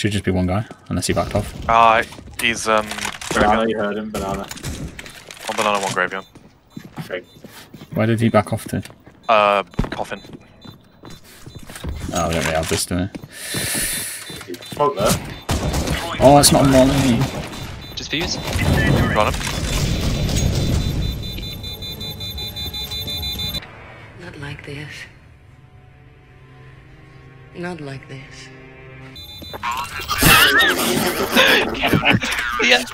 Should just be one guy, unless he backed off. Uh, he's um. Banana, Graveyard. you heard him, banana. One banana, one graveyard. Okay. Where did he back off to? Uh, coffin. Oh, we don't really have this, do we? Smoke there. Oh, it's not a molly. Just fuse. Got him. Not like this. Not like this. Yes.